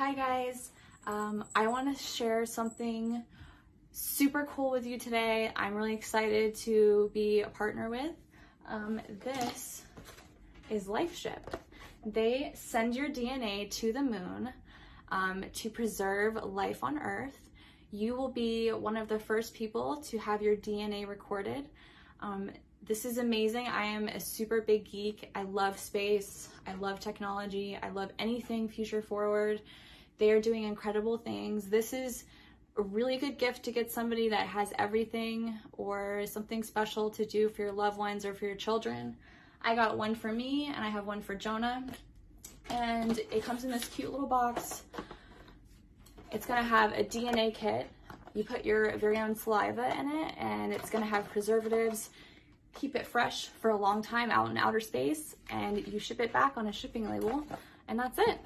Hi guys, um, I want to share something super cool with you today. I'm really excited to be a partner with. Um, this is LifeShip. They send your DNA to the moon um, to preserve life on Earth. You will be one of the first people to have your DNA recorded. Um, this is amazing. I am a super big geek. I love space. I love technology. I love anything future forward. They are doing incredible things. This is a really good gift to get somebody that has everything or something special to do for your loved ones or for your children. I got one for me and I have one for Jonah. And it comes in this cute little box. It's gonna have a DNA kit. You put your very own saliva in it and it's gonna have preservatives keep it fresh for a long time out in outer space and you ship it back on a shipping label and that's it.